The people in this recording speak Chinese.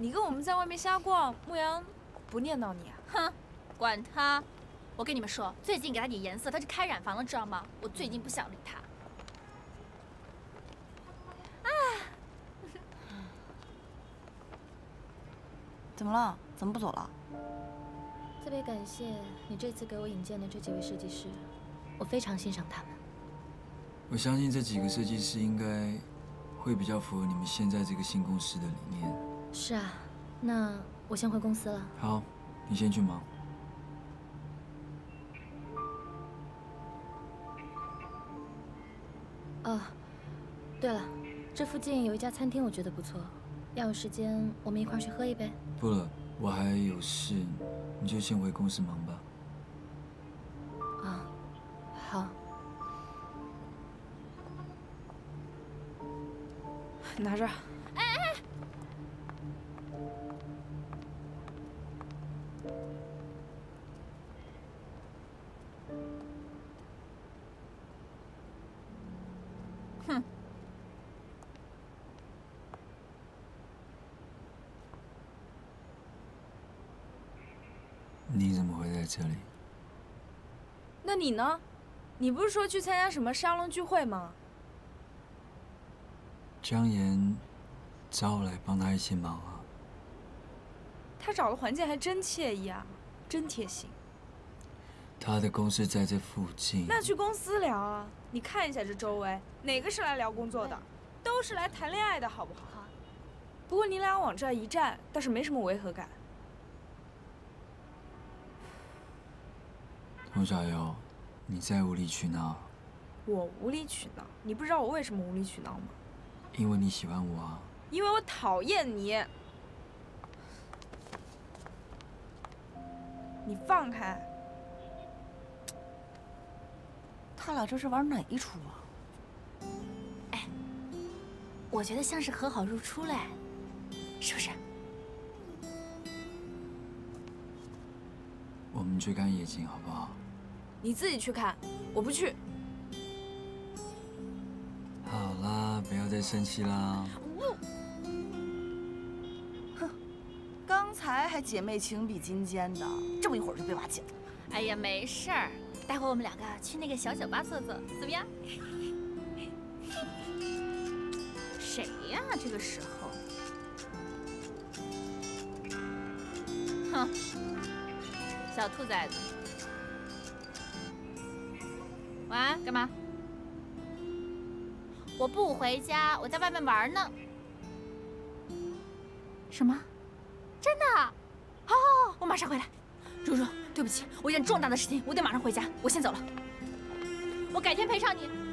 你跟我们在外面瞎逛，牧羊不念叨你啊？哼，管他！我跟你们说，最近给他点颜色，他就开染房了，知道吗？我最近不想理他。怎么了？怎么不走了？特别感谢你这次给我引荐的这几位设计师，我非常欣赏他们。我相信这几个设计师应该会比较符合你们现在这个新公司的理念。是啊，那我先回公司了。好，你先去忙。哦，对了，这附近有一家餐厅，我觉得不错。要有时间，我们一块去喝一杯。不了，我还有事，你就先回公司忙吧。啊，好。拿着。哎哎。哼。你怎么会在这里？那你呢？你不是说去参加什么沙龙聚会吗？张岩找我来帮他一些忙啊。他找的环境还真惬意啊，真贴心。他的公司在这附近。那去公司聊啊！你看一下这周围，哪个是来聊工作的？都是来谈恋爱的，好不好？好。不过你俩往这一站，倒是没什么违和感。童小优，你在无理取闹。我无理取闹？你不知道我为什么无理取闹吗？因为你喜欢我啊。因为我讨厌你。你放开。他俩这是玩哪一出啊？哎，我觉得像是和好如初嘞，是不是？我们去看夜景好不好？你自己去看，我不去。好啦，不要再生气啦。哼，刚才还姐妹情比金坚的，这么一会儿就被瓦解了。哎呀，没事儿，待会我们两个去那个小酒吧坐坐，怎么样？谁呀？这个时候？哼，小兔崽子。晚安，干嘛？我不回家，我在外面玩呢。什么？真的？好，好，好，我马上回来。蓉蓉，对不起，我有件重大的事情，我得马上回家，我先走了。我改天赔偿你。